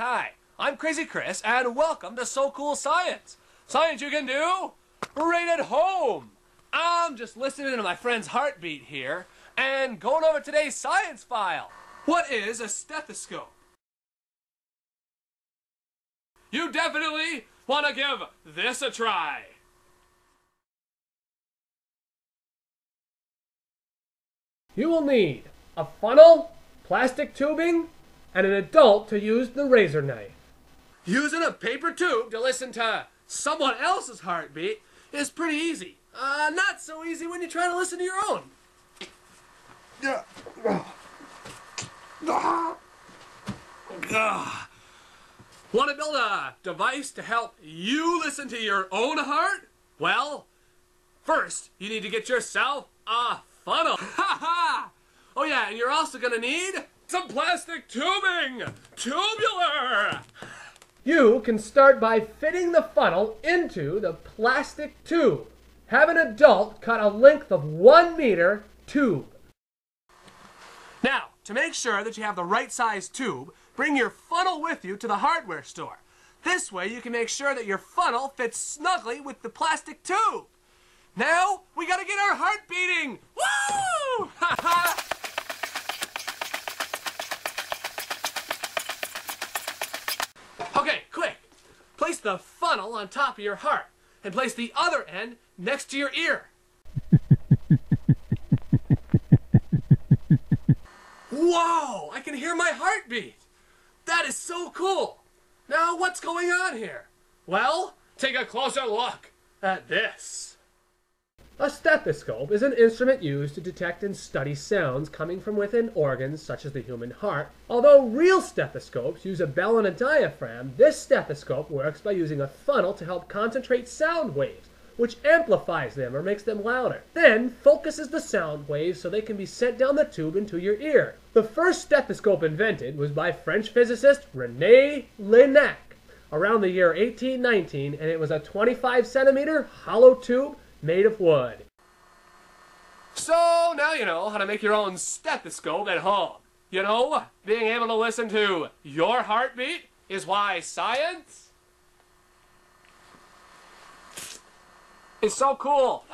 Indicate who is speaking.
Speaker 1: hi. I'm Crazy Chris, and welcome to So Cool Science. Science you can do right at home. I'm just listening to my friend's heartbeat here and going over today's science file. What is a stethoscope? You definitely want to give this a try. You will need a funnel, plastic tubing, and an adult to use the razor knife. Using a paper tube to listen to someone else's heartbeat is pretty easy. Uh, not so easy when you try to listen to your own. Want to build a device to help you listen to your own heart? Well, first you need to get yourself a funnel. Ha ha! Oh yeah, and you're also gonna need some plastic tubing. Tubular. You can start by fitting the funnel into the plastic tube. Have an adult cut a length of one meter tube. Now, to make sure that you have the right size tube, bring your funnel with you to the hardware store. This way you can make sure that your funnel fits snugly with the plastic tube. Now, we gotta get our heart beating! Woo! Ha ha! Okay, quick! Place the funnel on top of your heart and place the other end next to your ear. Whoa! I can hear my heartbeat! That is so cool! Now, what's going on here? Well, take a closer look at this. A stethoscope is an instrument used to detect and study sounds coming from within organs such as the human heart. Although real stethoscopes use a bell and a diaphragm, this stethoscope works by using a funnel to help concentrate sound waves, which amplifies them or makes them louder. Then focuses the sound waves so they can be sent down the tube into your ear. The first stethoscope invented was by French physicist Rene Laennec around the year 1819, and it was a 25 centimeter hollow tube made of wood. So now you know how to make your own stethoscope at home. You know, being able to listen to your heartbeat is why science is so cool.